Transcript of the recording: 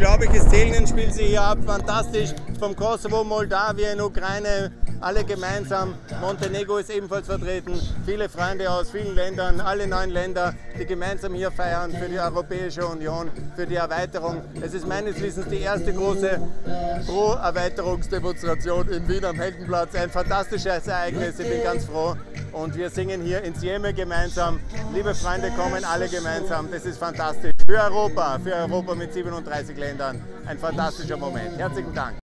unglaubliches Zählenspiel sich hier ab, fantastisch. Vom Kosovo, Moldawien, Ukraine, alle gemeinsam. Montenegro ist ebenfalls vertreten. Viele Freunde aus vielen Ländern, alle neun Länder, die gemeinsam hier feiern für die Europäische Union, für die Erweiterung. Es ist meines Wissens die erste große Pro-Erweiterungsdemonstration in Wien am Heldenplatz. Ein fantastisches Ereignis, ich bin ganz froh. Und wir singen hier ins Jeme gemeinsam. Liebe Freunde, kommen alle gemeinsam. Das ist fantastisch. Für Europa, für Europa mit 37 Ländern. Ein fantastischer Moment. Herzlichen Dank.